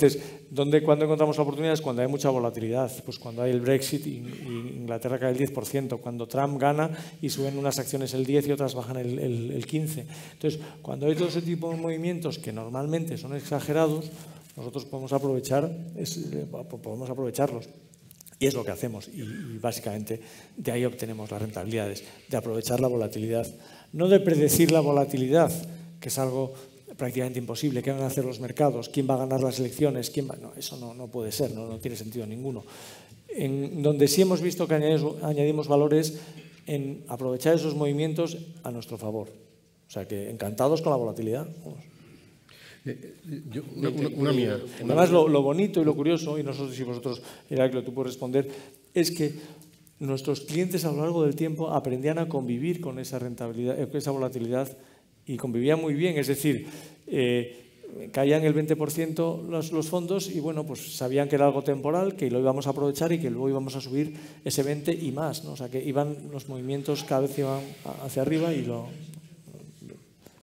Entonces, ¿dónde, ¿cuándo encontramos oportunidades? Cuando hay mucha volatilidad. Pues cuando hay el Brexit y, Inglaterra cae el 10%, cuando Trump gana y suben unas acciones el 10 y otras bajan el, el 15. Entonces, cuando hay todo ese tipo de movimientos que normalmente son exagerados, nosotros podemos aprovechar, eh, podemos aprovecharlos. Y es lo que hacemos. Y, básicamente de ahí obtenemos las rentabilidades, de aprovechar la volatilidad. No de predecir la volatilidad, que es algo prácticamente imposible. ¿Qué van a hacer los mercados? ¿Quién va a ganar las elecciones? ¿Quién va? No, eso no, no puede ser, no, no, tiene sentido ninguno. En donde sí hemos visto que añadimos, añadimos valores en aprovechar esos movimientos a nuestro favor. O sea que encantados con la volatilidad. Eh, yo, una, mía. Además, lo, bonito y lo curioso, y nosotros si vosotros, Heraclio, tú puedes responder, es que nuestros clientes a lo largo del tiempo aprendían a convivir con esa rentabilidad, eh, esa volatilidad y convivían muy bien. Es decir, eh, caían el 20% los, los, fondos y bueno, pues sabían que era algo temporal, que lo íbamos a aprovechar y que luego íbamos a subir ese 20 y más. ¿no? O sea, que iban los movimientos cada vez iban hacia arriba y lo,